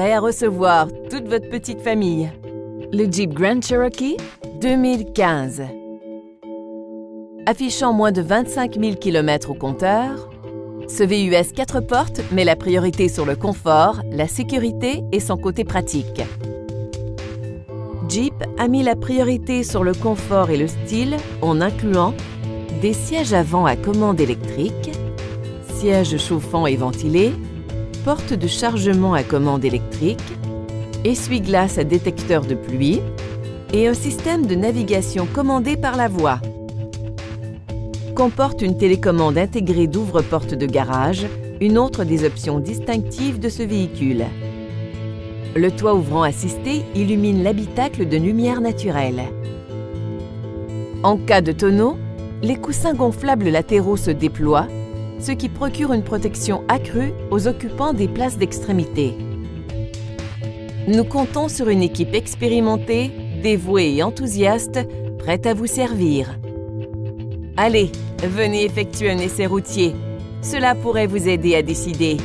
à recevoir toute votre petite famille. Le Jeep Grand Cherokee 2015. Affichant moins de 25 000 km au compteur, ce VUS 4 portes met la priorité sur le confort, la sécurité et son côté pratique. Jeep a mis la priorité sur le confort et le style en incluant des sièges avant à commande électrique, sièges chauffants et ventilés, porte de chargement à commande électrique, essuie-glace à détecteur de pluie et un système de navigation commandé par la voix comporte une télécommande intégrée d'ouvre-porte de garage, une autre des options distinctives de ce véhicule. Le toit ouvrant assisté illumine l'habitacle de lumière naturelle. En cas de tonneau, les coussins gonflables latéraux se déploient, ce qui procure une protection accrue aux occupants des places d'extrémité. Nous comptons sur une équipe expérimentée, dévouée et enthousiaste, prête à vous servir. Allez, venez effectuer un essai routier. Cela pourrait vous aider à décider